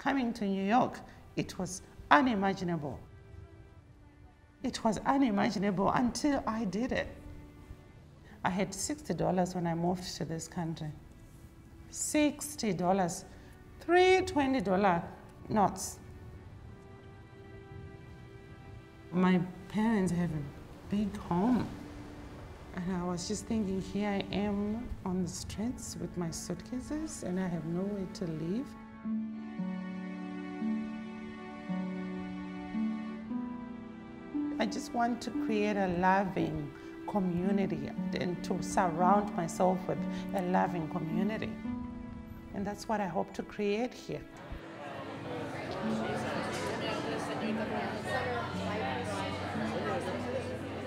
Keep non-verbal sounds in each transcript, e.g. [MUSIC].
coming to New York, it was unimaginable. It was unimaginable until I did it. I had $60 when I moved to this country. $60, three $20 notes. My parents have a big home. And I was just thinking, here I am on the streets with my suitcases and I have nowhere to live. Just want to create a loving community and to surround myself with a loving community. And that's what I hope to create here.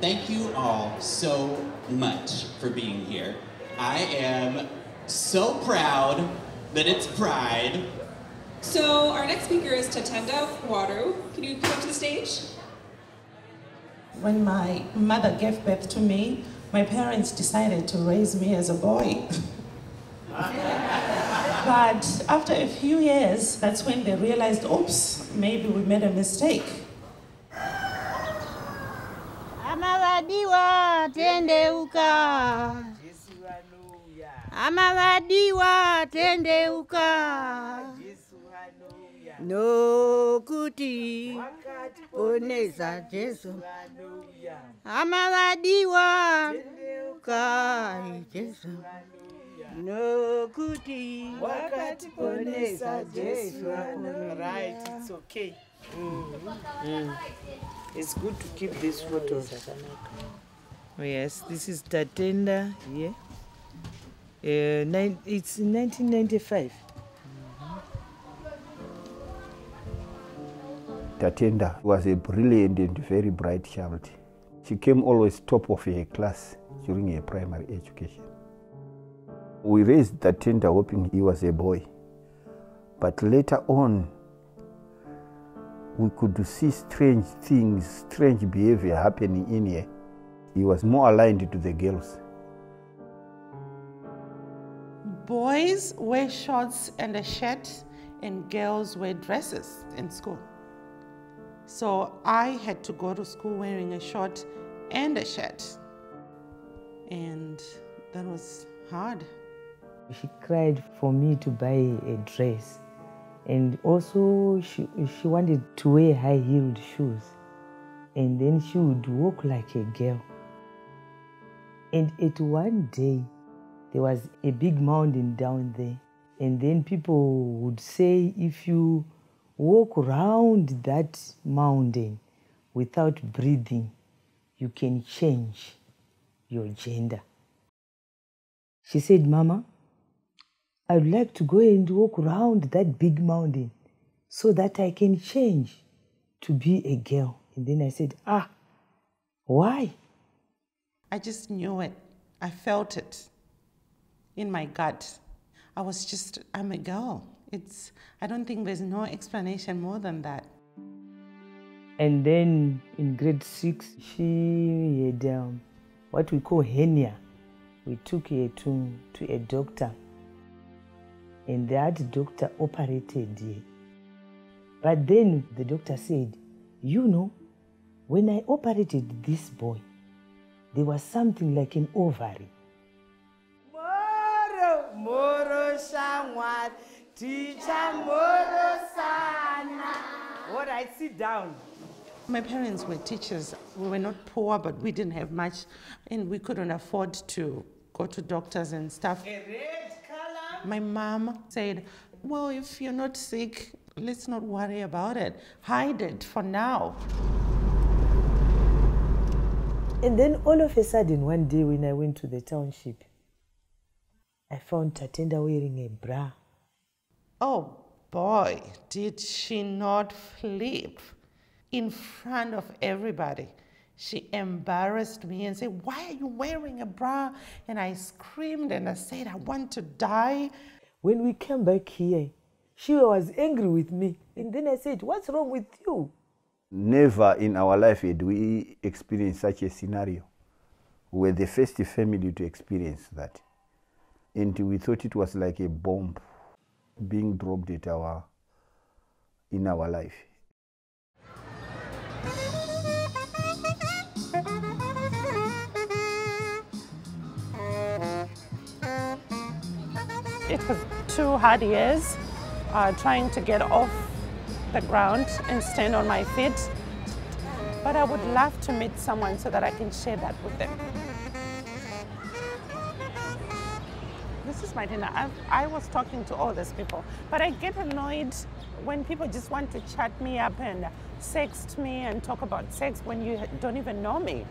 Thank you all so much for being here. I am so proud that it's Pride. So our next speaker is Tatenda Ngwaru. Can you come up to the stage? When my mother gave birth to me, my parents decided to raise me as a boy. [LAUGHS] but after a few years, that's when they realized, oops, maybe we made a mistake. amavadiwa tendeuka amavadiwa tendeuka nokuti ponesa jesu amavadiwa kai jesu nokuti wakatiponesa jesu Right, it's okay. Mm. It's good to keep these photos. Oh, yes, this is Tatenda here. Uh, nine, it's in 1995. Tatenda was a brilliant and very bright child. She came always top of her class during her primary education. We raised Tatenda hoping he was a boy. But later on, we could see strange things, strange behavior happening in here. He was more aligned to the girls. Boys wear shorts and a shirt, and girls wear dresses in school. So I had to go to school wearing a short and a shirt. And that was hard. [LAUGHS] She cried for me to buy a dress. And also, she, she wanted to wear high heeled shoes. And then she would walk like a girl. And at one day, there was a big mountain down there. And then people would say if you walk around that mountain without breathing, you can change your gender. She said, Mama, I would like to go and walk around that big mountain so that I can change to be a girl. And then I said, Ah, why? I just knew it. I felt it in my gut. I was just, I'm a girl. It's, I don't think there's no explanation more than that. And then in grade six, she had um, what we call hernia. We took her to, to a doctor, and that doctor operated her. But then the doctor said, You know, when I operated this boy, there was something like an ovary. moro moro shamwari tichamoro sana All right, sit down. My parents were teachers. We were not poor, but we didn't have much, and we couldn't afford to go to doctors and stuff. a red color My mom said, Well, if you're not sick, let's not worry about it. Hide it for now. And then all of a sudden, one day when I went to the township, I found Tatenda wearing a bra. Oh boy, did she not flip in front of everybody. She embarrassed me and said, Why are you wearing a bra? And I screamed and I said, I want to die. When we came back here, she was angry with me. And then I said, What's wrong with you? Never in our life did we experience such a scenario. We were the first family to experience that. And we thought it was like a bomb being dropped at our in our life. It was two hard years uh, trying to get off the ground and stand on my feet. But I would love to meet someone so that I can share that with them. This is my dinner. I, I was talking to all these people, but I get annoyed when people just want to chat me up and sext me and talk about sex when you don't even know me.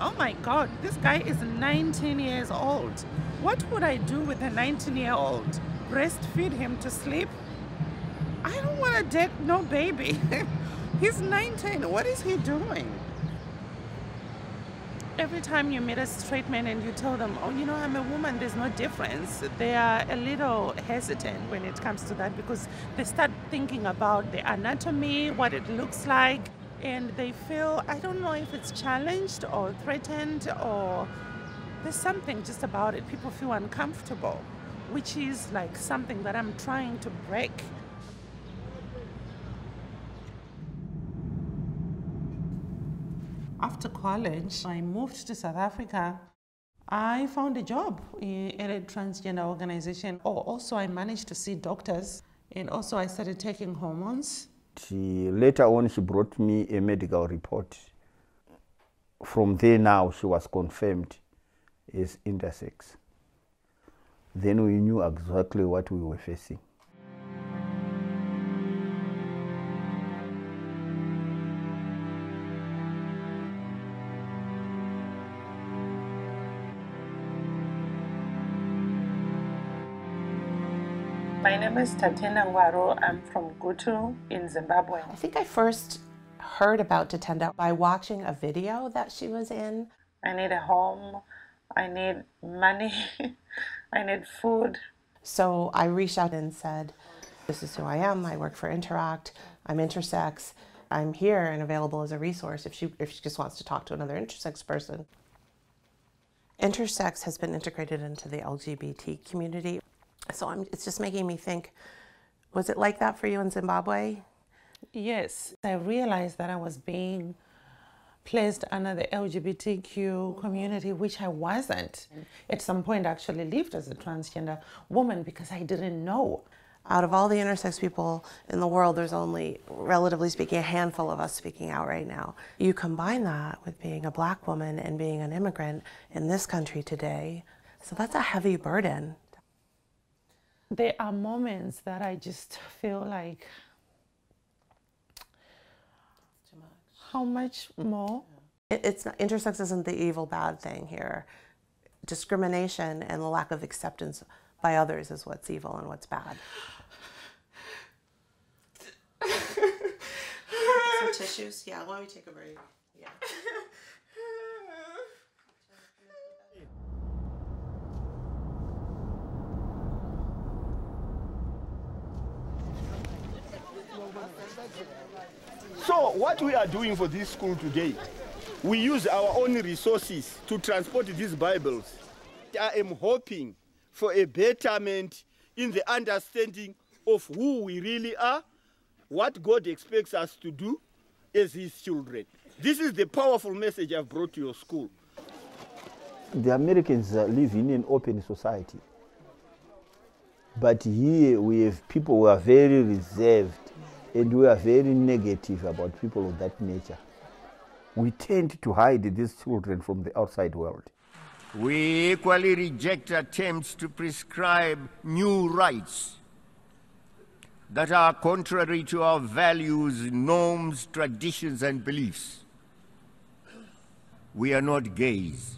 Oh my God, this guy is 19 years old. What would I do with a 19 year old? Breastfeed him to sleep? I don't want to date no baby. [LAUGHS] He's 19. What is he doing? Every time you meet a straight man and you tell them, oh, you know, I'm a woman, there's no difference, they are a little hesitant when it comes to that because they start thinking about the anatomy, what it looks like, and they feel, I don't know if it's challenged or threatened or there's something just about it. People feel uncomfortable, which is like something that I'm trying to break. After college, I moved to South Africa. I found a job in a transgender organization. Oh, also, I managed to see doctors, and also, I started taking hormones. She, later on, she brought me a medical report. From there, now she was confirmed as intersex. Then we knew exactly what we were facing. My name is Tatenda Ngwaru. I'm from Gutu in Zimbabwe. I think I first heard about Tatenda by watching a video that she was in. I need a home. I need money. [LAUGHS] I need food. So I reached out and said, This is who I am. I work for Interact. I'm intersex. I'm here and available as a resource if she, if she just wants to talk to another intersex person. Intersex has been integrated into the LGBT community. So I'm, it's just making me think was it like that for you in Zimbabwe? Yes, I realized that I was being placed under the LGBTQ community, which I wasn't. At some point, I actually lived as a transgender woman because I didn't know. Out of all the intersex people in the world, there's only, relatively speaking, a handful of us speaking out right now. You combine that with being a black woman and being an immigrant in this country today, so that's a heavy burden. There are moments that I just feel like how much more? It, it's not, intersex isn't the evil bad thing here. Discrimination and the lack of acceptance by others is what's evil and what's bad. [LAUGHS] Some tissues? Yeah, why don't we take a break? Yeah. [LAUGHS] So what we are doing for this school today, we use our own resources to transport these Bibles. I am hoping for a betterment in the understanding of who we really are, what God expects us to do as His children. This is the powerful message I've brought to your school. The Americans live in an open society. But here we have people who are very reserved and we are very negative about people of that nature. We tend to hide these children from the outside world. We equally reject attempts to prescribe new rights that are contrary to our values, norms, traditions, and beliefs. We are not gays.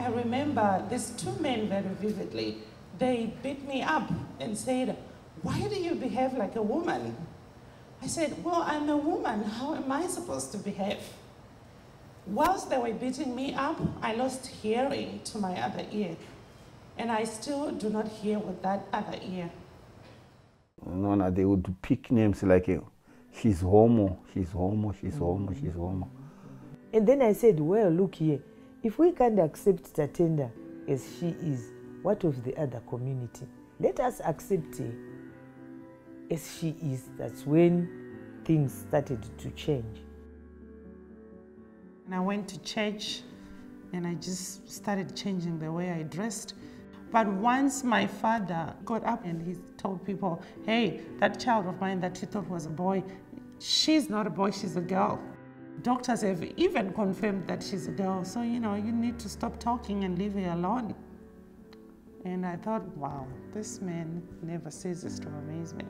I remember these two men very vividly. They beat me up and said, Why do you behave like a woman? I said, Well, I'm a woman. How am I supposed to behave? Whilst they were beating me up, I lost hearing to my other ear. And I still do not hear with that other ear. No, no, they would pick names like uh, she's homo, she's homo, she's homo, she's homo. And then I said, well, look here, if we can't accept Tatenda as she is, what of the other community? Let us accept her as she is. That's when things started to change. And I went to church and I just started changing the way I dressed. But once my father got up and he told people, hey, that child of mine that you thought was a boy, she's not a boy, she's a girl. Doctors have even confirmed that she's a girl. So, you know, you need to stop talking and leave her alone. And I thought, wow, this man never ceases to amaze me.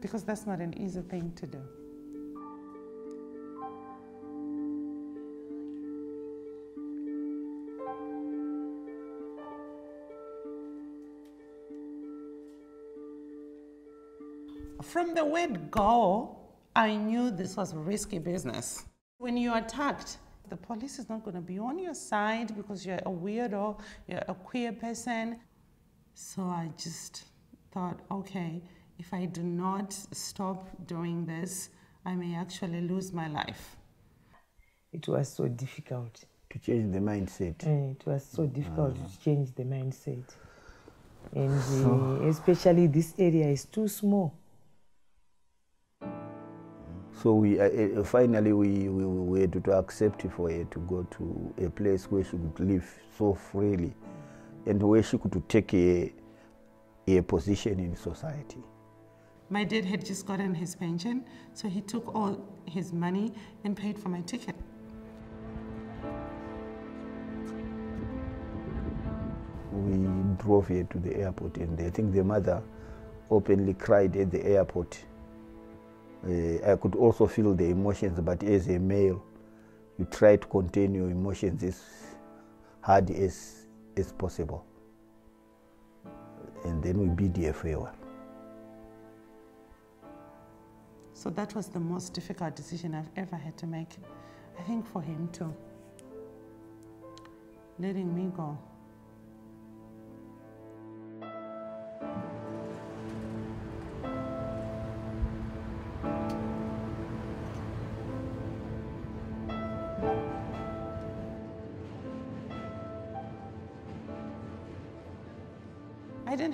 Because that's not an easy thing to do. From the word go, I knew this was a risky business. When you're attacked, the police is not going to be on your side because you're a weirdo, you're a queer person. So I just thought, okay, if I do not stop doing this, I may actually lose my life. It was so difficult. To change the mindset. Eh, it was so difficult to change the mindset. And uh, especially this area is too small. So we uh, uh, finally we, we, we had to accept for her to go to a place where she could live so freely and where she could take a, a position in society. My dad had just gotten his pension, so he took all his money and paid for my ticket. We drove her to the airport and I think the mother openly cried at the airport. Uh, I could also feel the emotions, but as a male, you try to contain your emotions as hard as, as possible. And then we bid her farewell. So that was the most difficult decision I've ever had to make. I think for him too. Letting me go.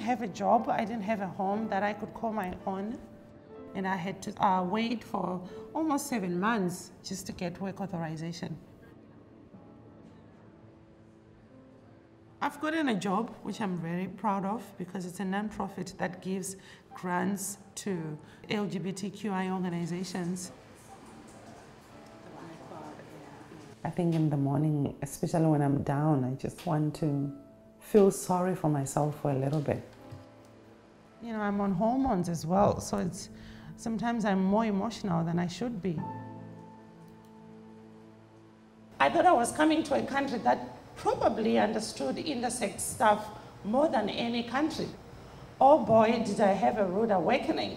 Didn't have a job, I didn't have a home that I could call my own. And I had to uh, wait for almost seven months just to get work authorization. I've gotten a job, which I'm very proud of because it's a nonprofit that gives grants to LGBTQI organizations. I think in the morning, especially when I'm down, I just want to feel sorry for myself for a little bit. You know, I'm on hormones as well, so it's sometimes I'm more emotional than I should be. I thought I was coming to a country that probably understood intersex stuff more than any country. Oh boy, did I have a rude awakening.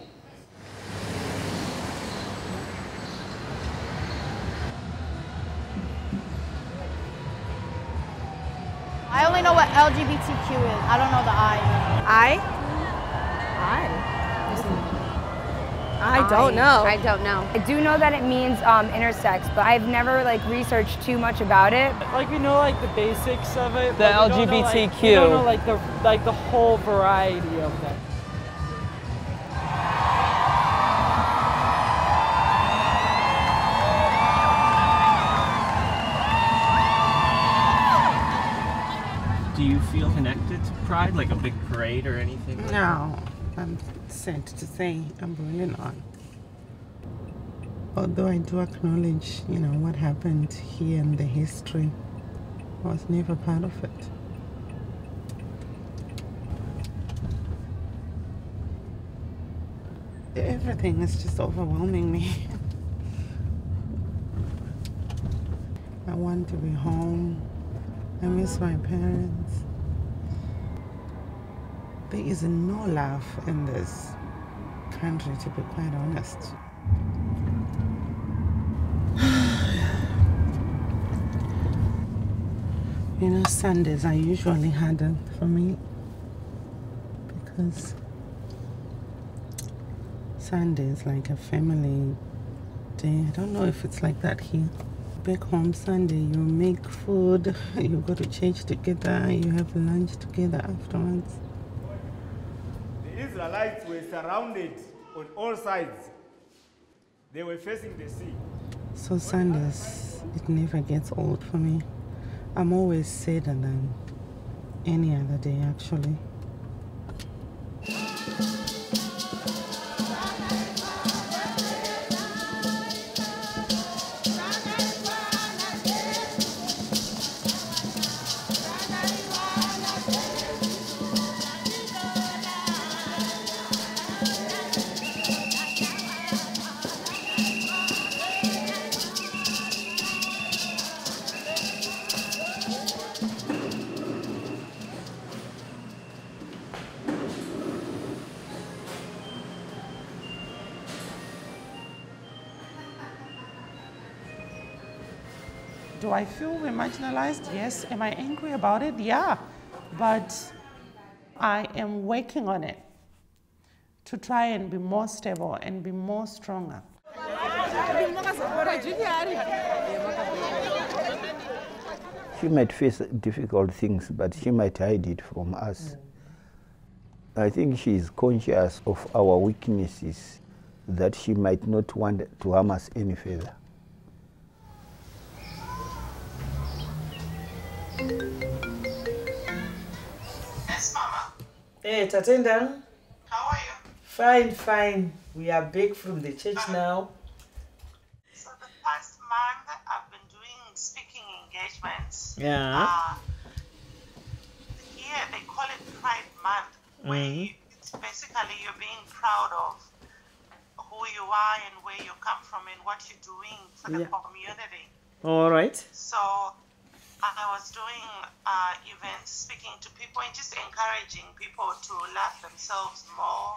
Only know what LGBTQ is. I don't know the I. I? I. I don't know. I don't know. I do know that it means um, intersex, but I've never like researched too much about it. Like we know like the basics of it. The but we don't know, like- LGBTQ. we don't know like the like the whole variety of them. Do you feel connected to Pride, like a big parade or anything? like? No, I'm sad to say I'm really not. Although I do acknowledge, you know, what happened here and the history, I was never part of it. Everything is just overwhelming me. [LAUGHS] I want to be home. I miss my parents. There is no love in this country, to be quite honest. [SIGHS] You know, Sundays are usually harder for me because Sunday is like a family day. I don't know if it's like that here. Back home, Sunday, you make food, [LAUGHS] you go to church together, you have lunch together afterwards. The Israelites were surrounded on all sides. They were facing the sea. So Sundays, it never gets old for me. I'm always sadder than any other day, actually. I feel marginalized? Yes. Am I angry about it? Yeah. But I am working on it to try and be more stable and be more stronger. She might face difficult things, but she might hide it from us. I think she is conscious of our weaknesses that she might not want to harm us any further. Hey, Tatenda. How are you? Fine, fine. We are back from the church now. So the past month I've been doing speaking engagements. Yeah. Uh, here they call it Pride Month, where you, it's basically you're being proud of who you are and where you come from and what you're doing for the Yeah. community. All right. So I was doing uh, events, speaking to people and just encouraging people to love themselves more.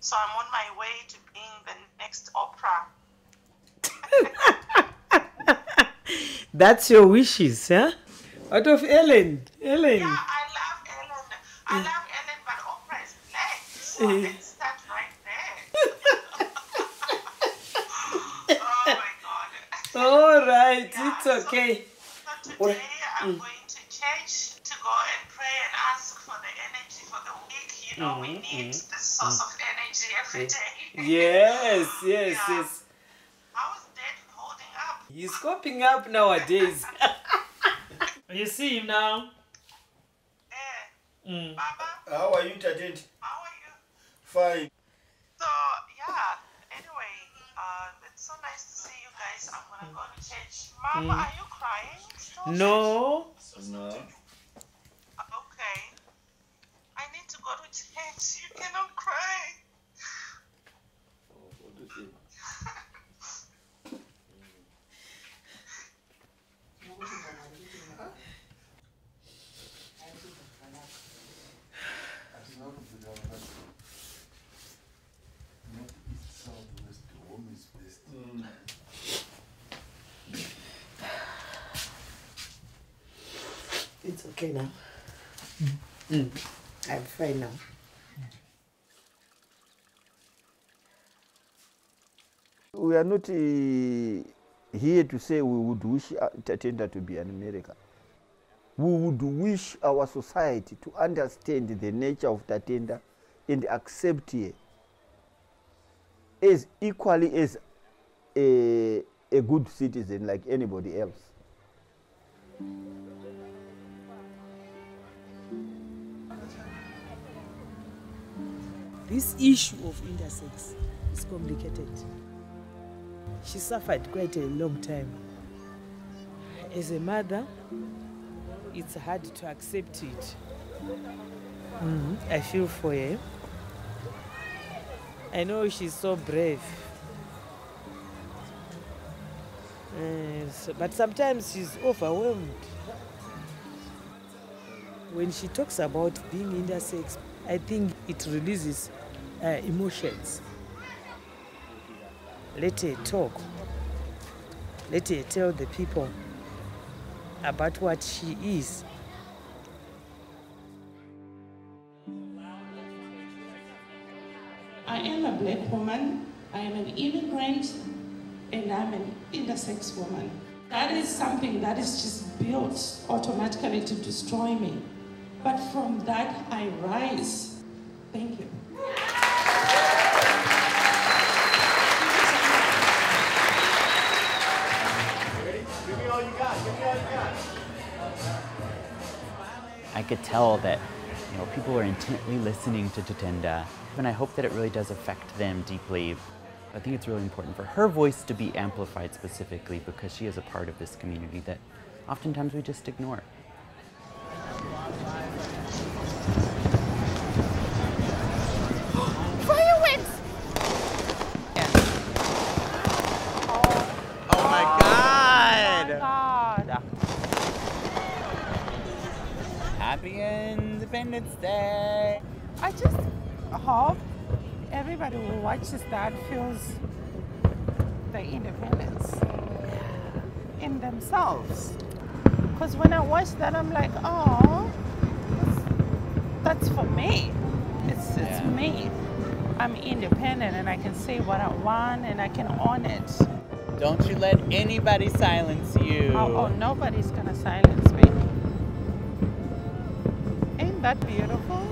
So I'm on my way to being the next Oprah. [LAUGHS] That's your wishes, huh? Out of Ellen. Ellen. Yeah, I love Ellen. I love Ellen, but Oprah is black. So Eh. let's start right there. [LAUGHS] [LAUGHS] oh my God. All right. It's okay. So What- today I'm Mm. going to church to go and pray and ask for the energy for the week. You know, we Mhm, need mhm, the source of energy every day. [LAUGHS] Yes, yes, Yeah. yes. How's Dad holding up? He's coping up nowadays. [LAUGHS] you see him now? Mm. How are you, Tatent? How are you? Fine. So yeah. Anyway, uh, it's so nice to see you guys. I'm gonna go to church. Mama, Mm. are you crying? Still No. No. Okay. I need to go to church. You cannot cry. Okay now. Mm. I'm fine now. We are not uh, here to say we would wish uh, Tatenda to be an American. We would wish our society to understand the nature of Tatenda and accept her as equally as a, a good citizen like anybody else. This issue of intersex is complicated. She suffered quite a long time. As a mother, it's hard to accept it. Mhm. I feel for her. I know she's so brave. So- but sometimes she's overwhelmed. When she talks about being intersex, I think it releases uh, emotions. Let her talk. Let her tell the people about what she is. I am a black woman, I am an immigrant, and I'm an intersex woman. That is something that is just built automatically to destroy me. But from that, I rise. Thank you. I could tell that you know people are intently listening to Tatenda, and I hope that it really does affect them deeply. I think it's really important for her voice to be amplified specifically because she is a part of this community that oftentimes we just ignore. Fireworks! Oh my god! God. Happy Independence Day! I just hope everybody who watches that feels the independence in themselves. Because when I watch that, I'm like, oh, that's, for me. It's, it's Yeah. me. I'm independent and I can say what I want and I can own it. Don't you let anybody silence you. Oh, oh, nobody's gonna silence me. Ain't that beautiful?